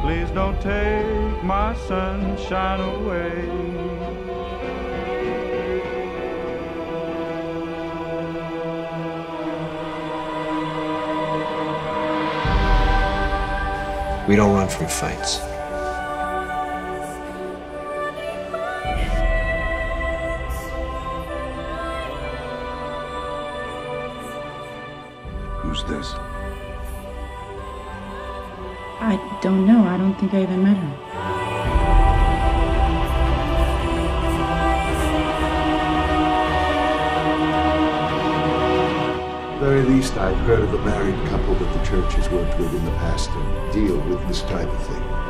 Please don't take my sunshine away. We don't run from fights. Who's this? I don't know. I don't think I even met her. The very least, I've heard of a married couple that the church has worked with in the past to deal with this type of thing.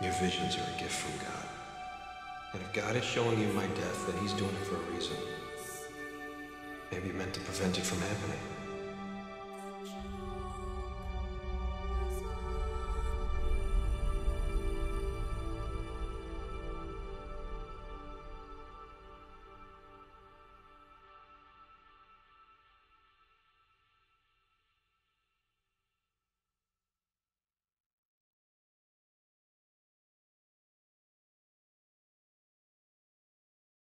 Your visions are a gift from God. And if God is showing you my death, then He's doing it for a reason. Maybe meant to prevent it from happening.